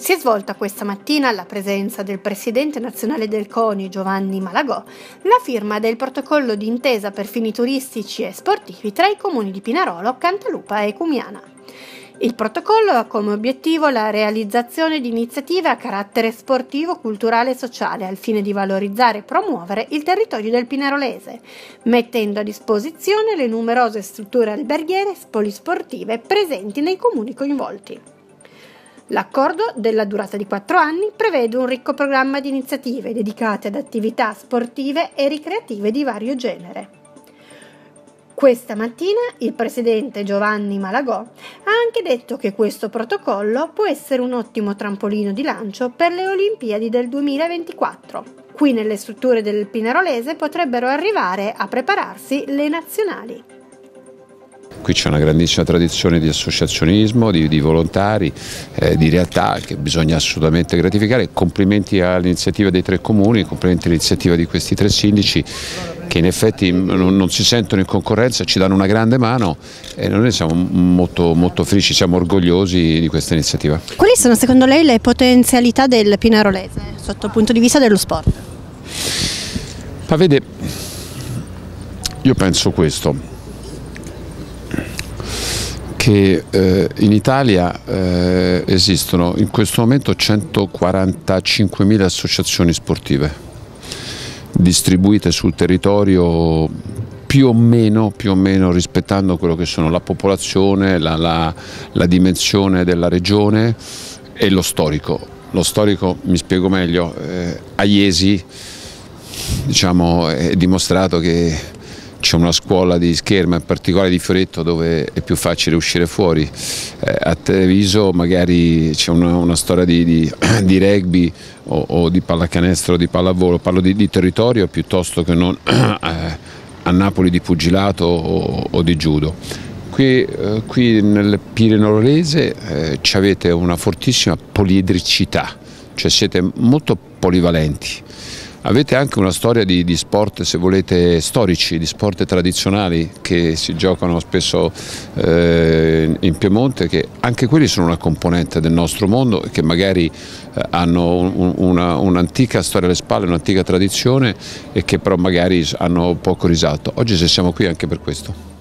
Si è svolta questa mattina alla presenza del presidente nazionale del CONI Giovanni Malagò la firma del protocollo di intesa per fini turistici e sportivi tra i comuni di Pinarolo, Cantalupa e Cumiana. Il protocollo ha come obiettivo la realizzazione di iniziative a carattere sportivo, culturale e sociale al fine di valorizzare e promuovere il territorio del Pinerolese, mettendo a disposizione le numerose strutture alberghiere e polisportive presenti nei comuni coinvolti. L'accordo, della durata di quattro anni, prevede un ricco programma di iniziative dedicate ad attività sportive e ricreative di vario genere. Questa mattina il presidente Giovanni Malagò ha anche detto che questo protocollo può essere un ottimo trampolino di lancio per le Olimpiadi del 2024. Qui nelle strutture del Pinerolese potrebbero arrivare a prepararsi le nazionali. Qui c'è una grandissima tradizione di associazionismo, di, di volontari, eh, di realtà che bisogna assolutamente gratificare. Complimenti all'iniziativa dei tre comuni, complimenti all'iniziativa di questi tre sindaci che in effetti non si sentono in concorrenza, ci danno una grande mano e noi siamo molto, molto felici, siamo orgogliosi di questa iniziativa. Quali sono secondo lei le potenzialità del Pinarolese sotto il punto di vista dello sport? Ma vede, io penso questo, che eh, in Italia eh, esistono in questo momento 145.000 associazioni sportive distribuite sul territorio più o meno, più o meno rispettando quello che sono la popolazione, la, la, la dimensione della regione e lo storico. Lo storico, mi spiego meglio, eh, a Iesi diciamo, è dimostrato che c'è una scuola di scherma, in particolare di Fioretto, dove è più facile uscire fuori. Eh, a Treviso magari c'è una, una, storia di, di, di rugby o, o, di pallacanestro di pallavolo, parlo di, di territorio piuttosto che non eh, a Napoli di pugilato o, o di judo. Qui, eh, qui nel Pirenorese eh, avete una fortissima poliedricità, cioè siete molto polivalenti Avete anche una storia di, di, sport, se volete, storici, di sport tradizionali che si giocano spesso eh, in Piemonte, che anche quelli sono una componente del nostro mondo che magari eh, hanno un, un'antica un storia alle spalle, un'antica tradizione e che però magari hanno poco risalto. Oggi se siamo qui anche per questo.